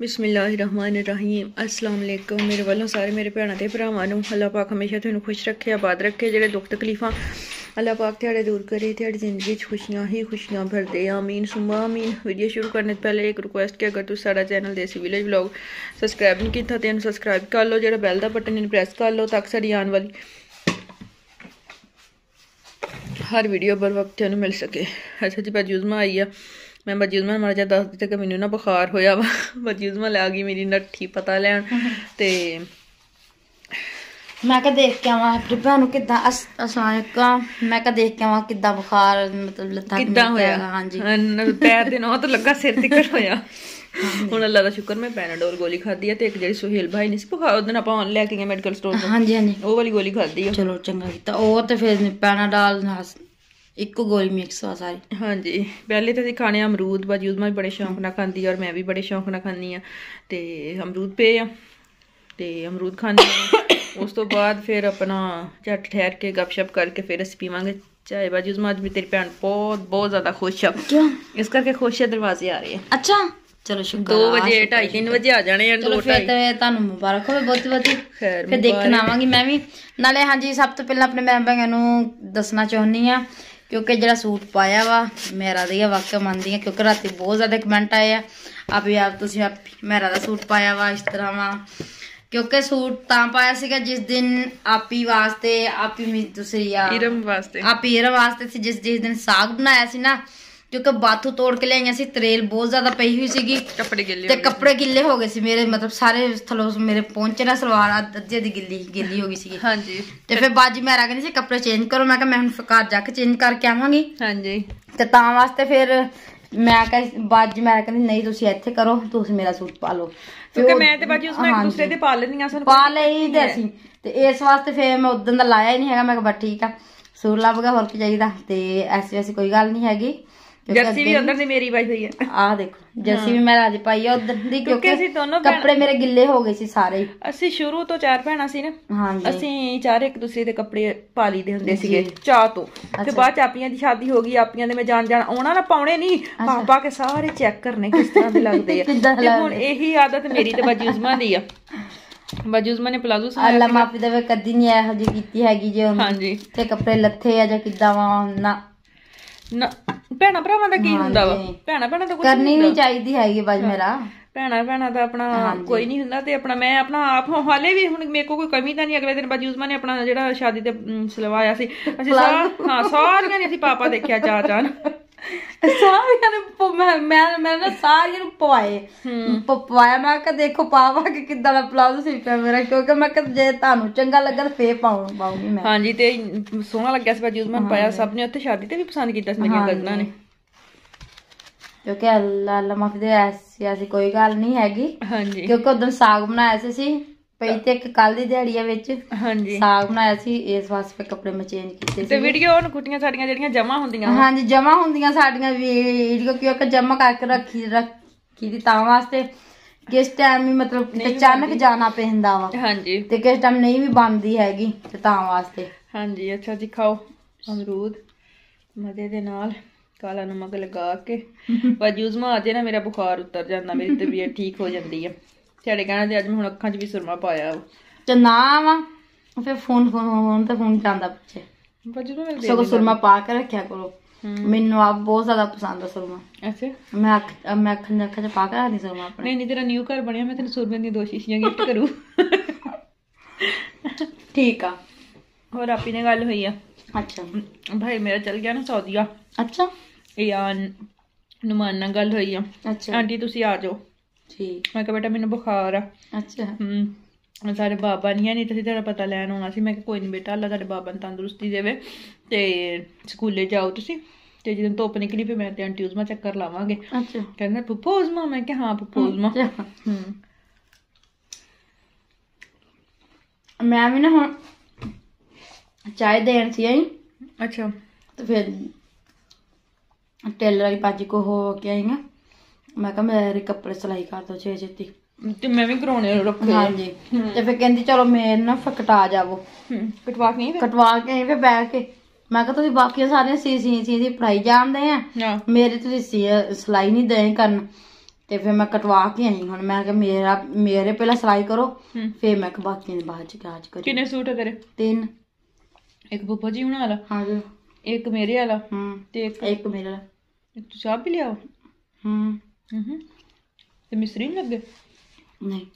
ਬਿਸਮਿਲ੍ਲਾਹਿਰਰਹਿਮਾਨਿਰਰਹੀਮ ਅਸਲਾਮ ਅਲੈਕੁਮ ਮੇਰੇ ਵੱਲੋਂ ਸਾਰੇ ਮੇਰੇ ਭੈਣਾਂ ਤੇ ਭਰਾਵਾਂ ਨੂੰ ਅੱਲਾਹ ਪਾਕ ਹਮੇਸ਼ਾ ਤੁਹਾਨੂੰ ਖੁਸ਼ ਰੱਖੇ ਆਬਾਦ ਰੱਖੇ ਜਿਹੜੇ ਦੁੱਖ ਤਕਲੀਫਾਂ ਅੱਲਾਹ ਪਾਕ ਤੁਹਾਡੇ ਦੂਰ ਕਰੇ ਤੁਹਾਡੀ ਜ਼ਿੰਦਗੀ 'ਚ ਖੁਸ਼ੀਆਂ ਹੀ ਖੁਸ਼ੀਆਂ ਭਰਦੇ ਆਮੀਨ ਸੁਮਾ ਆਮੀਨ ਵੀਡੀਓ ਸ਼ੁਰੂ ਕਰਨ ਤੋਂ ਪਹਿਲੇ ਇੱਕ ਰਿਕੁਐਸਟ ਕਿ ਅਗਰ ਤੁਸੀਂ ਸਾਡਾ channel Desi village vlog subscribe ਨਹੀਂ ਕੀਤਾ ਤੇ ਇਹਨੂੰ ਸਬਸਕ੍ਰਾਈਬ ਕਰ ਲਓ ਜਿਹੜਾ ਬੈਲ ਦਾ ਬਟਨ ਇਹਨੂੰ ਪ੍ਰੈਸ ਕਰ ਲਓ ਤਾਂ ਕਿ ਸਾਡੀ ਆਉਣ ਵਾਲੀ ਹਰ ਵੀਡੀਓ ਬਰ ਵਕਤ ਤੁਹਾਨੂੰ ਮਿਲ ਸਕੇ ਅੱਛਾ ਜੀ ਬਾਜੂਜ਼ਮਾ ਆਈ ਆ ਮੈਂ ਬਾਜੂਜ਼ਮਾ ਮਾਰ ਜਾ ਦੱਸ ਦਿੱਤਾ ਕਿ ਮੈਨੂੰ ਨਾ ਬੁਖਾਰ ਹੋਇਆ ਵਾ। ਬਾਜੂਜ਼ਮਾ ਲੈ ਆ ਗਈ ਮੇਰੀ ਨੱਠੀ ਪਤਾ ਲੈਣ ਤੇ ਮੈਂ ਕਿਹਾ ਦੇਖ ਕੇ ਆਵਾਂ ਆਪਣੀ ਭੈਣ ਨੂੰ ਕਿੱਦਾਂ ਅਸਲਾਮਕਮ ਮੈਂ ਕਿਹਾ ਦੇਖ ਕੇ ਆਵਾਂ ਕਿੱਦਾਂ ਬੁਖਾਰ ਮਤਲਬ ਲੱਤਾਂ ਕਿੱਦਾਂ ਹੋਇਆ? ਹਾਂਜੀ। ਹਾਂ, ਪੈਰ ਦੇ ਨੋਹ ਤੋਂ ਲੱਗਾ ਸਿਰ ਤਿੱਕਰ ਹੋਇਆ। ਹੁਣ ਅੱਲਾ ਦਾ ਸ਼ੁਕਰ ਮੈਂ ਪੈਨਾਡੋਲ ਗੋਲੀ ਖਾਧੀ ਆ ਤੇ ਇੱਕ ਜਿਹੜੀ ਸੁਹੇਲ ਭਾਈ ਨਹੀਂ ਸੀ ਬੁਖਾਰ ਉਹਦਨ ਆਪਾਂ ਲੈ ਕੇ ਗਏ ਮੈਡੀਕਲ ਸਟੋਰ ਤੋਂ। ਹਾਂਜੀ ਹਾਂਜੀ। ਉਹ ਵਾਲੀ ਗੋਲੀ ਖਾਧੀ ਆ। ਚਲੋ ਚੰਗਾ ਕੀਤਾ। ਉਹ ਤੇ ਫਿਰ ਪੈਨਾਡਾਲ ਨਾਲ ਇੱਕੋ ਗੋਲੀ ਮਿਕਸ ਆ ਸਾਰੀ। ਹਾਂਜੀ। ਪਹਿਲੇ ਤਾਂ ਅਸੀਂ ਖਾਣੇ ਅਮਰੂਦ ਬਾਜੀ ਉਸਮਾ ਵੀ ਬੜੇ ਸ਼ੌਂਕ ਨਾਲ ਖਾਂਦੀ ਔਰ ਮੈਂ ਵੀ ਬੜੇ ਸ਼ੌਂਕ ਨਾਲ ਖਾਂਦੀ ਆ। ਤੇ ਅਮਰੂਦ ਪਏ ਆ ਤੇ ਅਮਰੂਦ ਖਾਂਦੇ ਉਸ ਤੋਂ ਬਾਅਦ ਫਿਰ ਆਪਣਾ ਝੱਟ ਠਹਿਰ ਕੇ ਗੱਪਸ਼ਪ ਕਰਕੇ ਫਿਰ ਅਸੀਂ ਪੀਵਾਂਗੇ ਚਾਹੇ ਬਾਜੀ ਉਸਮਾ ਅੱਜ ਵੀ ਤੇਰੀ ਭੈਣ ਬਹੁਤ ਬਹੁਤ ਜ਼ਿਆਦਾ ਖੁਸ਼ ਆ। ਕਿਉਂ? ਇਸ ਕਰਕੇ ਖੁਸ਼ ਆ ਦਰਵਾਜ਼ੇ ਆ ਰਹੇ ਆ। ਅੱਛਾ। ਚਲੋ ਸ਼ੁਕਰ 2 ਵਜੇ 2:30 3 ਵਜੇ ਆ ਜਾਣੇ ਆ ਚਲੋ 2 ਫਿਰ ਤੇ ਤੁਹਾਨੂੰ ਮੁਬਾਰਕ ਹੋਵੇ ਬਹੁਤ ਬਹੁਤ ਖੈਰ ਫਿਰ ਦੇਖਣ ਆਵਾਂਗੀ ਮੈਂ ਵੀ। ਨਾਲੇ ਹਾਂਜੀ ਸਭ ਤੋਂ ਪਹਿਲਾਂ ਆਪਣੇ ਮੈਂਬਰਾਂ ਨੂੰ ਦੱਸਣਾ ਚਾਹੁੰਦੀ ਆ ਕਿਉਂਕਿ ਜਿਹੜਾ ਸੂਟ ਪਾਇਆ ਵਾ ਮੇਰਾ ਦੀ ਆ ਵਾਕਿਆ ਮੰਨਦੀ ਆ ਕਿਉਂਕਿ ਰਾਤੀ ਬਹੁਤ ਜ਼ਿਆਦਾ ਕਮੈਂਟ ਆਏ ਆ। ਆਪ ਆਪ ਤੁਸੀਂ ਮੇਰਾ ਦਾ ਸੂਟ ਪਾਇਆ ਵਾ ਇਸ ਤਰ੍ਹਾਂ ਵਾ। ਕਿਉਂਕਿ ਸੂਟ ਤਾਂ ਪਾਇਆ ਸੀਗਾ ਜਿਸ ਦਿਨ ਆਪੀ ਵਾਸਤੇ ਆਪੀ ਮੀ ਤੁਸੀਂ ਆ ਇਰਮ ਵਾਸਤੇ। ਆਪੀ ਇਹਦੇ ਵਾਸਤੇ ਸੀ ਜਿਸ ਜਿਸ ਦਿਨ ਸਾਗ ਬਣਾਇਆ ਸੀ ਨਾ ਕਿਉਂਕਿ ਬਾਥੂ ਤੋੜ ਕੇ ਲਿਆਈਆਂ ਸੀ ਤਰੇਲ ਬਹੁਤ ਜ਼ਿਆਦਾ ਪਈ ਹੋਈ ਸੀਗੀ ਕੱਪੜੇ ਗਿੱਲੇ ਤੇ ਕੱਪੜੇ ਗਿੱਲੇ ਹੋ ਗਏ ਸੀ ਮੇਰੇ ਮਤਲਬ ਸਾਰੇ ਥਲੋਂ ਮੇਰੇ ਪਹੁੰਚੇ ਨਾ ਸਲਵਾਰ ਅੱਧੇ ਦੀ ਗਿੱਲੀ ਗਿੱਲੀ ਹੋ ਗਈ ਸੀ ਹਾਂਜੀ। ਤੇ ਫਿਰ ਬਾਜੀ ਮੇਰਾ ਕਹਿੰਦੀ ਸੀ ਕੱਪੜੇ ਚੇਂਜ ਕਰੋ। ਮੈਂ ਕਿਹਾ ਮੈਂ ਹੁਣ ਘਰ ਜਾ ਕੇ ਚੇਂਜ ਕਰਕੇ ਆਵਾਂਗੀ। ਹਾਂਜੀ। ਤੇ ਤਾਂ ਵਾਸਤੇ ਫਿਰ ਮੈਂ ਕਹ ਬਾਜੀ ਮੇਰਾ ਕਹਿੰਦੀ ਨਹੀਂ ਤੁਸੀਂ ਇੱਥੇ ਕਰੋ ਤੁਸੀਂ ਮੇਰਾ ਸੂਟ ਪਾ ਲਓ। ਕਿਉਂਕਿ ਮੈਂ ਤੇ ਬਾਜੀ ਉਸਨੇ ਇੱਕ ਦੂਸਰੇ ਦੇ ਪਾ ਲੈਂਦੀਆਂ ਸਾਨੂੰ ਪਾ ਲਈ ਤੇ ਅਸੀਂ। ਤੇ ਇਸ ਵਾਸਤੇ ਫਿਰ ਮੈਂ ਉਦੋਂ ਦਾ ਲਾਇਆ ਹੀ ਨਹੀਂ ਹੈਗਾ। ਮੈਂ ਕਿਹਾ ਬਸ ਠੀਕ ਆ। ਸੂਟ ਲੱਭ ਗਿਆ ਹੋਰ ਕੀ ਚਾਹੀਦਾ? ਤੇ ਐਸੀ ਐਸੀ ਕੋਈ ਗੱਲ ਨਹੀਂ ਹੈਗੀ। ਜਰਸੀ ਵੀ ਅੰਦਰ ਦੀ ਮੇਰੀ ਪਾਈ ਹੋਈ ਹੈ। ਆਹ ਦੇਖੋ ਜਰਸੀ ਵੀ ਮੈਂ ਰਾਜ ਪਾਈ ਆ ਉਦੋਂ ਦੀ ਕਿਉਂਕਿ ਅਸੀਂ ਦੋਨੋਂ ਕੱਪੜੇ ਮੇਰੇ ਗਿੱਲੇ ਹੋ ਗਏ ਸੀ ਸਾਰੇ। ਅਸੀਂ ਸ਼ੁਰੂ ਤੋਂ ਚਾਰ ਭੈਣਾਂ ਸੀ ਨਾ ਹਾਂਜੀ। ਅਸੀਂ ਚਾਰ ਇੱਕ ਦੂਸਰੇ ਦੇ ਕੱਪੜੇ ਪਾ ਲਈਦੇ ਹੁੰਦੇ ਸੀਗੇ ਚਾਹ ਤੋਂ। ਤੇ ਬਾਅਦ ਚ ਆਪੀਆਂ ਦੀ ਸ਼ਾਦੀ ਹੋ ਗਈ ਆਪੀਆਂ ਦੇ ਮੈਂ ਜਾਣ ਜਾਣ ਆਉਣਾ ਨਾ ਪਾਉਣੇ ਨਹੀਂ ਪਾ ਪਾ ਕੇ ਸਾਰੇ ਚੈੱਕ ਕਰਨੇ ਕਿਸ ਤਰ੍ਹਾਂ ਦੇ ਲੱਗਦੇ ਆ। ਤੇ ਹੁਣ ਇਹੀ ਆਦਤ ਮੇਰੀ ਤੇ ਬਾਜੀ ਉਸਮਾਂ ਦੀ ਆ। ਬਾਜੀ ਉਸਮਾਂ ਨੇ ਪਲਾਜ਼ੋ ਸਵਾਇਆ ਅੱਲਾ ਮਾਫੀ ਦੇਵੇ ਕਦੀ ਨਹੀਂ ਇਹੋ ਜਿਹੀ ਕੀਤੀ ਹੈਗੀ ਜੇ ਉਹਨੇ। ਹਾਂਜੀ। ਤੇ ਕੱਪੜੇ ਲੱਥੇ ਆ ਜਾਂ ਕਿੱਦਾਂ ਵਾ ਨਾ ਭੈਣਾ ਭਰਾਵਾਂ ਦਾ ਕੀ ਹੁੰਦਾ ਵਾ। ਭੈਣਾ ਭੈਣਾ ਦਾ ਕੁਝ ਕਰਨੀ ਨਹੀਂ ਚਾਹੀਦੀ ਹੈਗੀ ਬਾਜ ਮੇਰਾ। ਭੈਣਾ ਭੈਣਾ ਦਾ ਆਪਣਾ ਕੋਈ ਨਹੀਂ ਹੁੰਦਾ ਤੇ ਆਪਣਾ ਮੈਂ ਆਪਣਾ ਆਪ ਹਾਲੇ ਵੀ ਹੁਣ ਮੇਰੇ ਕੋਲ ਕੋਈ ਕਮੀ ਤਾਂ ਨਹੀਂ ਅਗਲੇ ਦਿਨ ਬਾਜੀ ਉਸਮਾਨ ਨੇ ਆਪਣਾ ਜਿਹੜਾ ਸ਼ਾਦੀ ਤੇ ਸਲਵਾਇਆ ਸੀ। ਅਸੀਂ ਸਾਰ ਹਾਂ ਸਾਰੀਆਂ ਨੇ ਅਸੀਂ ਪਾਪਾ ਦੇਖਿਆ ਚਾ ਚਾਨ ਸਾਰਿਆਂ ਨੇ ਪ- ਮੈਂ ਮੈਂ ਮੈਂ ਨਾ ਸਾਰਿਆਂ ਨੂੰ ਪਵਾਏ। ਪ- ਪਵਾਇਆ। ਮੈਂ ਕਿਹਾ ਦੇਖੋ ਪਾਵਾ ਕਿ ਕਿੱਦਾਂ ਦਾ ਪਲਾਜ਼ੋ ਸੀ ਪਿਆ ਮੇਰਾ ਕਿਉਂਕਿ ਮੈਂ ਕਿਹਾ ਜੇ ਤੁਹਾਨੂੰ ਚੰਗਾ ਲੱਗਾ ਤਾਂ ਫੇਰ ਪਾਉਂ ਪਾਉਂਗੀ ਮੈਂ। ਹਾਂਜੀ ਤੇ ਸੋਹਣਾ ਲੱਗਿਆ ਸੀ ਬਾਜੀ ਉਸਮਾਨ ਪਾਇਆ ਸਭ ਨੇ ਉੱਥੇ ਸ਼ਾਦੀ ਤੇ ਵੀ ਪਸੰਦ ਕੀਤਾ ਸੀ ਮੇਰੀਆਂ ਕਜ਼ਨਾਂ ਨੇ। ਕਿਉਂਕਿ ਅੱਲਾ ਅੱਲਾ ਮਾਫੀ ਦੇ ਐਸੀ ਐਸੀ ਕੋਈ ਗੱਲ ਨਹੀਂ ਹੈਗੀ। ਹਾਂਜੀ। ਕਿਉਂਕਿ ਉਦੋਂ ਸਾਗ ਬਣਾਇਆ ਸੀ ਸੀ ਪਈ ਤੇ ਇੱਕ ਕੱਲ ਦੀ ਦਿਹਾੜੀਆਂ ਵਿੱਚ। ਹਾਂਜੀ। ਸਾਗ ਬਣਾਇਆ ਸੀ ਇਸ ਵਾਸਤੇ ਕੱਪੜੇ ਮੈਂ ਚੇਂਜ ਕੀਤੇ ਸੀ। ਤੇ ਵੀਡੀਓ ਉਹਨ ਕੁੱਟੀਆਂ ਸਾਡੀਆਂ ਜਿਹੜੀਆਂ ਜਮਾ ਹੁੰਦੀਆਂ ਹਾਂਜੀ ਜਮਾ ਹੁੰਦੀਆਂ ਸਾਡੀਆਂ ਵੀਡੀਓ ਕਿਉਂਕਿ ਜਮਾ ਕਰਕੇ ਰੱਖੀ ਰੱਖੀ ਦੀ ਤਾਂ ਵਾਸਤੇ ਕਿਸ ਟਾਈਮ ਵੀ ਮਤਲਬ ਅਚਾਨਕ ਜਾਣਾ ਪੈਂਦਾ ਵਾ। ਹਾਂਜੀ। ਤੇ ਕਿਸ ਟਾਈਮ ਨਹੀਂ ਵੀ ਬਣਦੀ ਹੈਗੀ ਤੇ ਤਾਂ ਵਾਸਤੇ। ਹਾਂਜੀ ਅੱਛਾ ਜੀ ਖਾਓ। ਅਮਰੂਦ ਮਜ਼ੇ ਦੇ ਨਾਲ ਕਾਲਾ ਨਮਕ ਲਗਾ ਕੇ। ਬਾਜੀ ਉਸਮਾ ਆ ਜੇ ਨਾ ਮੇਰਾ ਬੁਖਾਰ ਉਤਰ ਜਾਂਦਾ ਮੇਰੀ ਤਬੀਅਤ ਠੀਕ ਹੋ ਜਾਂਦੀ ਹੈ ਸਾਡੇ ਕਹਿਣਾ ਤੇ ਅੱਜ ਮੈਂ ਹੁਣ ਅੱਖਾਂ 'ਚ ਵੀ ਸੁਰਮਾ ਪਾਇਆ ਵਾ। ਤੇ ਨਾ ਵਾ ਫਿਰ ਫੋਨ ਫੋਨ ਫੋਨ ਤੇ ਫੋਨ ਜਾਂਦਾ ਪਿੱਛੇ। ਨੂੰ ਸਗੋਂ ਸੁਰਮਾ ਪਾ ਕੇ ਰੱਖਿਆ ਕਰੋ। ਮੈਨੂੰ ਆਪ ਬਹੁਤ ਜ਼ਿਆਦਾ ਪਸੰਦ ਆ ਸੁਰਮਾ। ਅੱਛਾ। ਮੈਂ ਅੱਖ ਮੈਂ ਅੱਖਾਂ 'ਚ ਪਾ ਕੇ ਰੱਖਦੀ ਸੁਰਮਾ ਆਪਣੇ। ਨਹੀਂ ਨਹੀਂ ਤੇਰਾ ਨਿਊ ਘਰ ਬਣਿਆ ਮੈਂ ਤੈਨੂੰ ਸੁਰਮੇ ਦੀਆਂ ਦੋ ਸ਼ੀਸ਼ੀਆਂ ਗਿਫਟ ਕਰੂ। ਠੀਕ ਆ। ਹੋਰ ਆਪੀ ਨੇ ਗੱਲ ਹੋਈ ਆ। ਅੱਛਾ। ਭਾਈ ਮੇਰਾ ਚੱਲ ਗਿਆ ਨਾ ਸਾਊਦੀਆ ਅੱਛਾ। ਇਹ ਆ ਨੁਮਾਨ ਨਾਲ ਗੱਲ ਹੋਈ ਆ। ਅੱਛਾ। ਆਂਟੀ ਤੁਸੀਂ ਆ ਜਾਓ। ਠੀਕ। ਮੈਂ ਕਿਹਾ ਬੇਟਾ ਮੈਨੂੰ ਬੁਖਾਰ ਆ। ਅੱਛਾ। ਹਮ ਸਾਰੇ ਬਾਬਾ ਨਹੀਂ ਆ ਨਹੀਂ ਤੁਸੀਂ ਤੇਰਾ ਪਤਾ ਲੈਣ ਆਉਣਾ ਸੀ। ਮੈਂ ਕਿਹਾ ਕੋਈ ਨਹੀਂ ਬੇਟਾ ਅੱਲਾ ਤੁਹਾਡੇ ਬਾਬਾ ਨੂੰ ਤੰਦਰੁਸਤੀ ਦੇਵੇ ਤੇ ਸਕੂਲੇ ਜਾਓ ਤੁਸੀਂ। ਤੇ ਜਦੋਂ ਧੁੱਪ ਨਿਕਲੀ ਫਿਰ ਮੈਂ ਤੇ ਆਂਟੀ ਉਸਮਾ ਚੱਕਰ ਲਾਵਾਂਗੇ। ਅੱਛਾ। ਕਹਿੰਦਾ ਪੁੱਪੋ ਉਸਮਾ? ਮੈਂ ਕਿਹਾ ਹਾਂ ਪੁੱਪੋ ਉਸਮਾ। ਹਮ ਮੈਂ ਵੀ ਨਾ ਹੁਣ ਚਾਹ ਦੇਣ ਸੀ ਆਈ। ਅੱਛਾ। ਤੇ ਫਿਰ ਟੇਲਰ ਵਾਲੀ ਬਾਜੀ ਕੋ ਹੋ ਕੇ ਆਈ ਆ। ਮੈਂ ਕਿਹਾ ਮੇਰੇ ਕੱਪੜੇ ਸਿਲਾਈ ਕਰ ਦੋ ਛੇ ਛੇਤੀ। ਤੇ ਮੈਂ ਵੀ ਕਰਾਉਣੇ ਰੱਖੇ। ਹਾਂਜੀ। ਤੇ ਫਿਰ ਕਹਿੰਦੀ ਚਲੋ ਮੇਰੇ ਨਾ ਫਿਰ ਕਟਾ ਜਾਵੋ। ਕਟਵਾ ਕੇ ਕਟਵਾ ਕੇ ਫਿਰ ਬੈਠ ਕੇ। ਮੈਂ ਕਿਹਾ ਤੁਸੀਂ ਬਾਕੀ ਸਾਰੀਆਂ ਸੀ ਸੀ ਸੀ ਦੀ ਪੜਾਈ ਜਾਣਦੇ ਆ? ਮੇਰੇ ਤੁਸੀਂ ਸੀ- ਸਿਲਾਈ ਨਹੀਂ ਦੇ ਕਰਨ। ਤੇ ਫਿਰ ਮੈਂ ਕਟਵਾ ਕੇ ਆਈ ਹੁਣ। ਮੈਂ ਕਿਹਾ ਮੇਰਾ ਮੇਰੇ ਪਹਿਲਾਂ ਸਿਲਾਈ ਕਰੋ। ਫਿਰ ਮੈਂ ਕਿਹਾ ਬਾਕੀਆਂ ਦੀ ਬਾਅਦ ਚ ਕਾਜ ਕਰੀ ਕਿੰਨੇ ਸੂਟ ਆ ਤੇਰੇ? ਤਿੰਨ। ਇੱਕ ਬੁੱਪਾ ਜੀ ਹੁਣਾਂ ਵਾਲਾ? ਹਾਂਜੀ। ਇੱਕ ਮੇਰੇ ਵਾਲਾ? ਹੂੰ। ਤੇ ਇੱਕ ਇੱਕ ਮੇਰਾ ਇੱਕ ਤੂੰ ਚਾਹ ਵੀ ਲਿਆਓ? ਹੂੰ। ਹੂੰ ਤੇ ਮਿਸਰੀ ਨਹੀਂ ਲੱਗੇ ਨਹੀਂ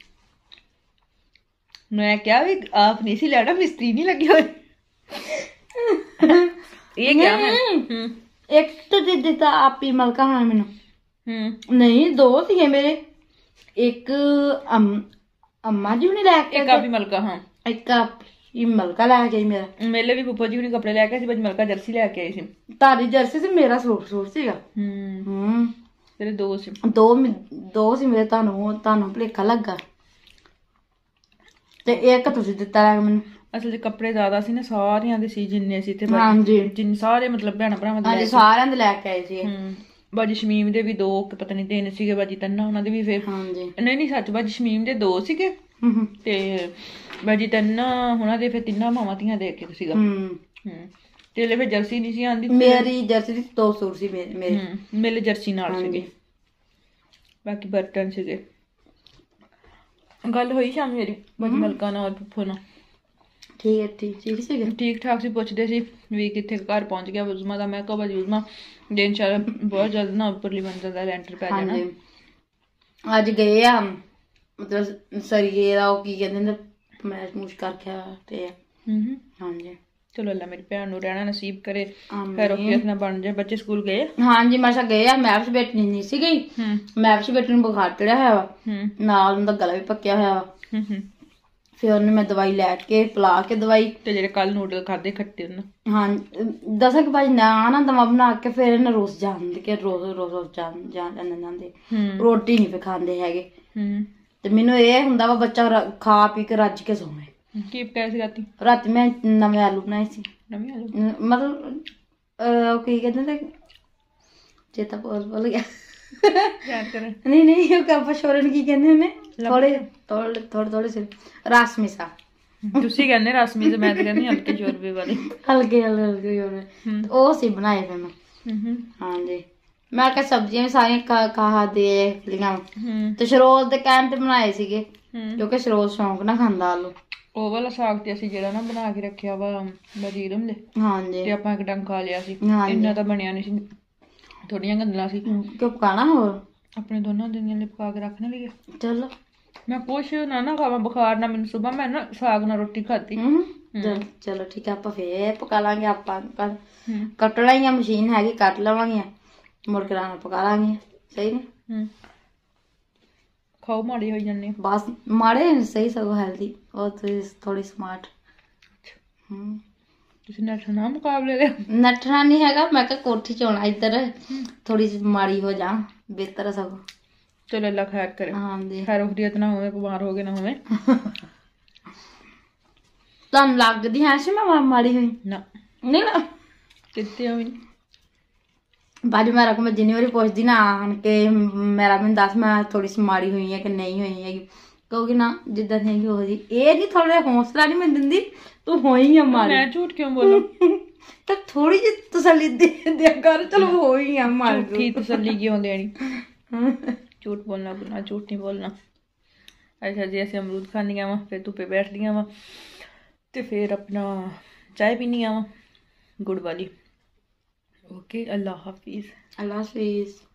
ਮੈਂ ਕਿਹਾ ਵੀ ਆਪ ਨਹੀਂ ਸੀ ਲੈਣਾ ਮਿਸਤਰੀ ਨਹੀਂ ਲੱਗੇ ਹੋਏ ਇਹ ਕਿਆ ਹੈ ਹੂੰ ਇੱਕ ਤਾਂ ਦੇ ਦਿੱਤਾ ਆਪੀ ਮਲਕਾ ਹਾਂ ਮੈਨੂੰ ਹੂੰ ਨਹੀਂ ਦੋ ਸੀਗੇ ਮੇਰੇ ਇੱਕ ਅਮ ਅੰਮਾ ਜੀ ਹੁਣੇ ਲੈ ਕੇ ਇੱਕ ਆਪੀ ਮਲਕਾ ਹਾਂ ਇੱਕ ਆਪੀ ਮਲਕਾ ਲੈ ਕੇ ਆਈ ਮੇਰਾ ਮੇਲੇ ਵੀ ਬੁੱਪਾ ਜੀ ਹੁਣੀ ਕੱਪੜੇ ਲੈ ਕੇ ਆਏ ਸੀ ਬਜ ਮਲਕਾ ਜਰਸੀ ਲੈ ਕੇ ਆਈ ਸੀ ਤਾਰੀ ਜਰਸੀ ਸੀ ਮੇਰਾ ਸੂਟ ਸੂਟ ਸੀਗਾ ਹੂੰ ਹੂੰ ਤੇਰੇ ਦੋ ਸੀ। ਦੋ ਮੇ- ਦੋ ਸੀ ਮੇਰੇ ਤੁਹਾਨੂੰ ਤੁਹਾਨੂੰ ਭਲੇਖਾ ਲੱਗਾ। ਤੇ ਇੱਕ ਤੁਸੀਂ ਦਿੱਤਾ ਲੈ ਮੈਨੂੰ। ਅਸਲ 'ਚ ਕੱਪੜੇ ਜ਼ਿਆਦਾ ਸੀ ਨਾ ਸਾਰਿਆਂ ਦੇ ਸੀ ਜਿੰਨੇ ਸੀ ਤੇ ਹਾਂਜੀ। ਜਿੰਨ ਸਾਰੇ ਮਤਲਬ ਭੈਣਾਂ ਭਰਾਵਾਂ ਦੇ ਸਾਰਿਆਂ ਦੇ ਲੈ ਕੇ ਆਏ ਸੀ ਹੂੰ ਬਾਜੀ ਸ਼ਮੀਮ ਦੇ ਵੀ ਦੋ ਕਿ ਪਤਾ ਨਹੀਂ ਤਿੰਨ ਸੀਗੇ ਬਾਜੀ ਤੰਨਾ ਉਹਨਾਂ ਦੇ ਵੀ ਫਿਰ। ਹਾਂਜੀ। ਨਹੀਂ ਨਹੀਂ ਸੱਚ ਬਾਜੀ ਸ਼ਮੀਮ ਦੇ ਦੋ ਸੀਗੇ। ਤੇ ਬਾਜੀ ਤੰਨਾ ਉਹਨਾਂ ਦੇ ਫਿਰ ਤਿੰਨਾਂ ਮਾਵਾਂ ਧੀਆਂ ਦੇ ਕੇ ਸੀਗਾ। ਹੂੰ। ਹੂੰ। ਤੇ ਲੈ ਫਿਰ ਜਰਸੀ ਨਹੀਂ ਸੀ ਆਂਦੀ ਮੇਰੀ ਜਰਸੀ ਦੀ ਦੋ ਸੂਟ ਸੀ ਮੇਰੇ। ਮੇਰੇ ਜਰਸੀ ਨਾਲ ਸੀਗੇ। ਬਾਕੀ ਬਰਤਨ ਸੀਗੇ। ਗੱਲ ਹੋਈ ਸ਼ਾਮ ਮੇਰੀ ਬਾਜੀ ਮਲਕਾ ਨਾਲ ਔਰ ਨਾਲ। ਠੀਕ ਹੈ ਠੀਕ ਠੀਕ ਸੀਗੇ ਠੀਕ ਠਾਕ ਸੀ ਪੁੱਛਦੇ ਸੀ ਵੀ ਕਿੱਥੇ ਘਰ ਪਹੁੰਚ ਗਿਆ ਉਜ਼ਮਾ ਦਾ। ਮੈਂ ਕਿਹਾ ਬਾਜੀ ਉਜ਼ਮਾ ਦੇ ਇਨਸ਼ਾਅੱਲਾ ਬਹੁਤ ਜਲਦ ਨਾ ਉੱਪਰਲੀ ਮੰਜ਼ਲ ਦਾ ਲੈਂਟਰ ਪੈ ਜਾਣਾ ਅੱਜ ਗਏ ਆ ਮਤਲਬ ਸਰੀਏ ਦਾ ਉਹ ਕੀ ਕਹਿੰਦੇ ਨੇ ਮੈਚ ਮੂਚ ਕਰਕੇ ਤੇ ਹੂੰ ਹੂੰ। ਹਾਂਜੀ। ਚਲੋ ਅੱਲਾ ਮੇਰੀ ਭੈਣ ਨੂੰ ਰਹਿਣਾ ਨਸੀਬ ਕਰੇ ਆਮੀਨ। ਖੈਰ ਰੋਕੀਅਤ ਨਾ ਬਣ ਜਾਏ ਬੱਚੇ ਸਕੂਲ ਗਏ ਹਾਂਜੀ ਮਾਸ਼ਾ ਗਏ ਆ ਮੈਪਸ ਬੇਟਣੀ ਨਹੀਂ ਸੀ ਗਈ ਮੈਪਸ ਬੇਟਣੀ ਨੂੰ ਬੁਖਾਰ ਚੜਿਆ ਹੋਇਆ ਵਾ। ਨਾਲ ਉਹਦਾ ਗਲਾ ਵੀ ਪੱਕਿਆ ਹੋਇਆ ਵਾ। ਫਿਰ ਉਹਨੂੰ ਮੈਂ ਦਵਾਈ ਲੈ ਕੇ ਪਿਲਾ ਕੇ ਦਵਾਈ। ਤੇ ਜਿਹੜੇ ਕੱਲ ਨੂਡਲ ਖਾਦੇ ਖੱਟੇ ਉਹਨਾਂ? ਹਾਂ ਦਸਕ ਭਾਜੀ ਨਾ ਨਾ ਦਵਾ ਬਣਾ ਕੇ ਫਿਰ ਇਹਨਾਂ ਰੋਜ਼ ਜਾਂਦੇ ਕਿ ਰੋਜ਼ ਰੋਜ਼ ਰੋਜ਼ ਜਾਣ ਜਾਣ ਜਾਂਦੇ ਹੂੰ। ਰੋਟੀ ਨਹੀਂ ਫੇ ਖਾਂਦੇ ਹੈਗੇ। ਹੂੰ। ਤੇ ਮੈਨੂੰ ਇਹ ਹੁੰਦਾ ਵਾ ਬੱਚਾ ਖਾ ਪੀ ਕੇ ਰੱਜ ਕੇ ਸੋਵੇ। ਕੀ ਪਕਾਇਆ ਸੀ ਰਾਤੀ? ਰਾਤੀ ਮੈਂ ਨਵੇਂ ਆਲੂ ਬਣਾਏ ਸੀ। ਨਵੀਂ ਆਲੂ? ਨ- ਮਤਲਬ ਅਹ, ਉਹ ਕੀ ਕਹਿੰਦੇ ਨੇ? ਚੇਤਾ ਬੋਲ ਬੋਲ ਗਿਆ। ਯਾਦ ਕਰ। ਨਹੀਂ ਨਹੀਂ ਉਹ ਕਾਪਾ ਸ਼ੋਰਨ ਕੀ ਕਹਿੰਦੇ ਨੇ? ਥੋੜੇ ਥੋੜੇ ਥੋੜੇ ਥੋੜੇ ਸੇ ਰਸ ਮਿਸਾ ਤੁਸੀਂ ਕਹਿੰਦੇ ਰਸਮੀ ਤੇ ਮੈਂ ਤਾਂ ਕਹਿੰਦੀ ਹਲਕੇ ਚੋਰਵੇ ਵਾਲੀ। ਹਲਕੇ ਹਲਕੇ ਹਲਕੇ ਉਹ ਸੀ ਬਣਾਏ ਫਿਰ ਮੈਂ। ਹੂੰ ਹੂੰ। ਹਾਂਜੀ। ਮੈਂ ਕਿਹਾ ਸਬਜ਼ੀਆਂ ਵੀ ਸਾਰੀਆਂ ਖਾ ਖਾ ਦੇ ਲੀਆਂ ਹੂੰ। ਤੇ ਸ਼ਰੋਜ਼ ਦੇ ਕਹਿਣ ਤੇ ਬਣਾਏ ਸੀਗੇ। ਹੂੰ। ਕਿਉਂਕਿ ਸ਼ਰੋਜ਼ ਸ਼ੌਂਕ ਨਾ ਖਾਂਦਾ ਆਲੂ। ਉਹ ਵਾਲਾ ਸਾਗ ਤੇ ਅਸੀਂ ਜਿਹੜਾ ਨਾ ਬਣਾ ਕੇ ਰੱਖਿਆ ਵਾ ਬਜੀਰਮ ਦੇ ਹਾਂਜੀ। ਤੇ ਆਪਾਂ ਇੱਕ ਡੰਗ ਖਾ ਲਿਆ ਸੀ। ਹਾਂਜੀ। ਇੰਨਾ ਤਾਂ ਬਣਿਆ ਨਹੀਂ ਸੀ। ਥੋੜੀਆਂ ਗੰਦਲਾਂ ਸੀ। ਕਿਉਂ ਪਕਾਣਾ ਹੋਰ? ਆਪਣੇ ਦੋਨਾਂ ਦਿਨਾਂ ਲਈ ਪਕਾ ਕੇ ਰੱਖਣ ਲਈ ਚਲੋ। ਮੈਂ ਕੁਛ ਨਾ ਨਾ ਖਾਵਾਂ ਬੁਖਾਰ ਨਾ ਮੈਨੂੰ ਸਵੇਰ ਮੈਂ ਨਾ ਸਾਗ ਨਾਲ ਰੋਟੀ ਖਾਧੀ। ਚਲ- ਚਲੋ ਠੀਕ ਹੈ ਆਪਾਂ ਫੇਰ ਪਕਾ ਲਾਂਗੇ ਆਪਾਂ ਆਪਾਂ ਹੂੰ। ਲਾਂਗੇ ਮਸ਼ੀਨ ਹੈਗੀ ਕੱਟ ਲਵਾਂਗੇ। ਮੁੜ ਕੇ ਨਾਲ ਪਕਾ ਲਾਂਗੇ। ਸਹੀ ਨੇ? ਹੂੰ। ਖਾਓ ਮਾੜੀ ਹੋਈ ਜਾਂਦੇ। ਬਸ ਮਾੜੇ ਸਹੀ ਸਗੋਂ ਹੈਲਦੀ ਉਹ ਤੁਸੀਂ ਥੋੜੀ ਸਮਾਰਟ ਹੂੰ। ਤੁਸੀਂ ਨੱਠ ਨਾ ਮੁਕਾਬਲੇ ਦੇ? ਨੱਠਣਾ ਨਹੀਂ ਹੈਗਾ ਮੈਂ ਕਿਹਾ ਕੋਠੀ ਚ ਆਉਣਾ ਇੱਧਰ। ਥੋੜੀ ਜਿਹੀ ਮਾੜੀ ਹੋ ਜਾ ਬਿਹਤਰ ਸਗੋਂ। ਚਲੋ ਅੱਲਾ ਖੈਰ ਕਰੇ ਹਾਂਜੀ ਖੈਰ ਉਖਰੀਅਤ ਨਾ ਹੋਵੇ ਬਿਮਾਰ ਹੋ ਗਏ ਨਾ ਹੋਵੇ। ਤੁਹਾਨੂੰ ਲੱਗਦੀ ਹੈ ਸੀ ਮੈਂ ਮਾੜੀ ਹੋਈ? ਨਾ। ਨਹੀਂ ਨਾ। ਕਿਤੇ ਹੋਈ। ਬਾਜੂ ਮੇਰਾ ਕੋ ਮੈਂ ਜਿੰਨੀ ਵਾਰੀ ਪੁੱਛਦੀ ਨਾ ਆਣ ਕੇ ਮੇਰਾ ਮੈਨੂੰ ਦੱਸ ਮੈਂ ਥੋੜੀ ਜਿਹੀ ਮਾੜੀ ਹੋਈ ਹੈ ਕਿ ਨਹੀਂ ਹੋਈ ਹੈਗੀ। ਕਹੋਗੀ ਨਾ ਜਿੱਦਾਂ ਦੀ ਹੈਗੀ ਉਹ ਜੀ ਇਹ ਨਹੀਂ ਥੋੜਾ ਹੌਸਲਾ ਨਹੀਂ ਮੈਂ ਦਿੰਦੀ ਤੂੰ ਹੋਈ ਆ ਮਾੜੀ। ਮੈਂ ਝੂਠ ਕਿਉਂ ਬੋਲਾਂ? ਤਾਂ ਥੋੜੀ ਜਿਹੀ ਤਸੱਲੀ ਦੇ ਦਿਆ ਕਰ ਚਲੋ ਹੋਈ ਆ ਮਾੜੀ ਝੂਠੀ ਤਸੱਲੀ ਕਿਉਂ ਦੇਣੀ? ਝੂਠ ਬੋਲਣਾ ਬੁਨਾ ਝੂਠ ਨਹੀਂ ਬੋਲਣਾ। ਅੱਛਾ ਜੀ ਅਸੀਂ ਅਮਰੂਦ ਖਾਂਦੀਆਂ ਵਾ ਫਿਰ ਧੁੱਪੇ ਬੈਠਦੀਆਂ ਵਾ ਤੇ ਫਿਰ ਆਪਣਾ ਚਾਹ ਪੀਣੀਆਂ ਵਾ ਗੁੜ ਵਾਲੀ। Okay, Allah Hafiz. Allah Hafiz.